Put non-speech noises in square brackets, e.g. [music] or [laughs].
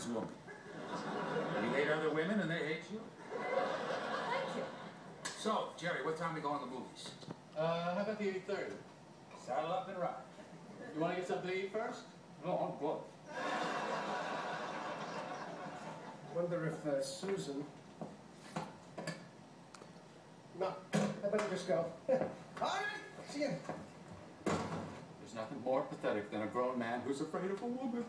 trans woman. You hate other women and they hate you. Thank you. So, Jerry, what time we go to the movies? Uh, how about the 8.30? Saddle up and ride. You want to get something to eat first? No, I'm good. Wonder if uh, Susan... No, I better just go. [laughs] All right, see you. There's nothing more pathetic than a grown man who's afraid of a woman.